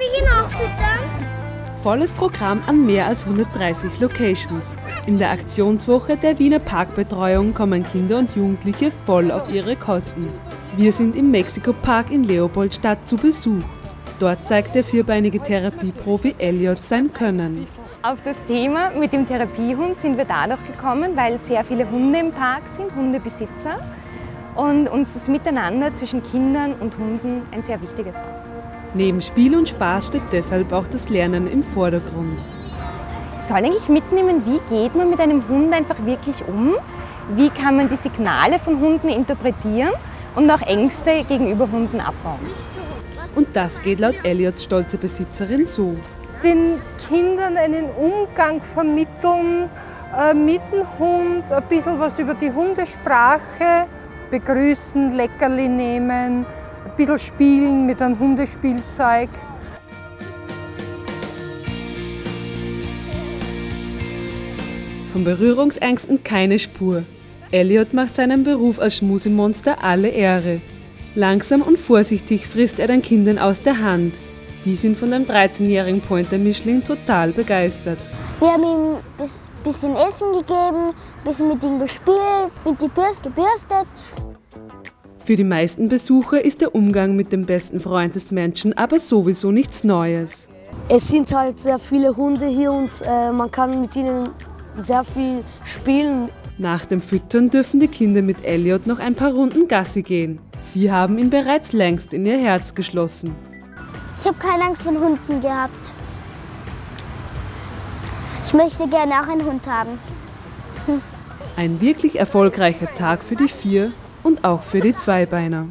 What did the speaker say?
Ich ihn auch füttern? Volles Programm an mehr als 130 Locations. In der Aktionswoche der Wiener Parkbetreuung kommen Kinder und Jugendliche voll auf ihre Kosten. Wir sind im Mexiko Park in Leopoldstadt zu Besuch. Dort zeigt der vierbeinige Therapieprofi Elliot sein Können. Auf das Thema mit dem Therapiehund sind wir dadurch gekommen, weil sehr viele Hunde im Park sind, Hundebesitzer. Und uns das Miteinander zwischen Kindern und Hunden ein sehr wichtiges war. Neben Spiel und Spaß steht deshalb auch das Lernen im Vordergrund. Soll eigentlich mitnehmen, wie geht man mit einem Hund einfach wirklich um? Wie kann man die Signale von Hunden interpretieren und auch Ängste gegenüber Hunden abbauen? Und das geht laut Elliots stolze Besitzerin so. Den Kindern einen Umgang vermitteln äh, mit dem Hund, ein bisschen was über die Hundesprache, begrüßen, Leckerli nehmen, ein bisschen spielen mit einem Hundespielzeug. Von Berührungsängsten keine Spur. Elliot macht seinem Beruf als Schmusemonster alle Ehre. Langsam und vorsichtig frisst er den Kindern aus der Hand. Die sind von dem 13-jährigen Pointer Mischling total begeistert. Wir haben ihm ein bisschen Essen gegeben, ein bisschen mit ihm gespielt, mit die Bürste gebürstet. Für die meisten Besucher ist der Umgang mit dem besten Freund des Menschen aber sowieso nichts Neues. Es sind halt sehr viele Hunde hier und äh, man kann mit ihnen sehr viel spielen. Nach dem Füttern dürfen die Kinder mit Elliot noch ein paar Runden Gassi gehen. Sie haben ihn bereits längst in ihr Herz geschlossen. Ich habe keine Angst vor Hunden gehabt. Ich möchte gerne auch einen Hund haben. Ein wirklich erfolgreicher Tag für die vier und auch für die Zweibeiner.